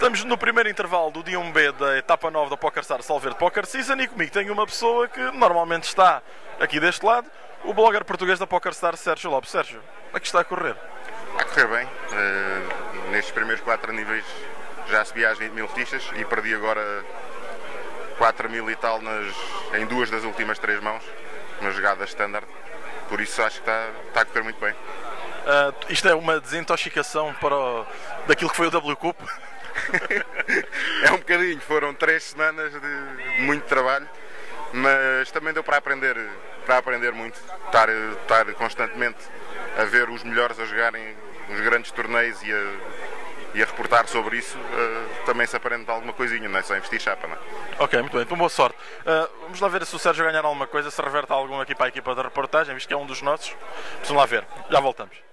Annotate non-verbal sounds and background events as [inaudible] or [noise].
no primeiro intervalo do dia 1B da etapa 9 da PokerStar Salverde Poker Season e comigo tenho uma pessoa que normalmente está aqui deste lado, o blogger português da PokerStar, Sérgio Lopes. Sérgio, como é que está a correr? A correr bem. Uh, nestes primeiros 4 níveis já subi às 20 mil fichas e perdi agora 4 mil e tal nas, em duas das últimas três mãos, nas jogadas standard. Por isso acho que está, está a correr muito bem. Uh, isto é uma desintoxicação para o, daquilo que foi o W Cup? [laughs] é um bocadinho, foram três semanas de muito trabalho, mas também deu para aprender, para aprender muito, estar, estar constantemente a ver os melhores a jogarem os grandes torneios e a, e a reportar sobre isso, uh, também se aprende alguma coisinha, não é só investir chapa, não é? Ok, muito bem, então boa sorte. Uh, vamos lá ver se o Sérgio ganhar alguma coisa, se reverte algum aqui para a equipa da reportagem, visto que é um dos nossos. Vamos lá ver, já voltamos.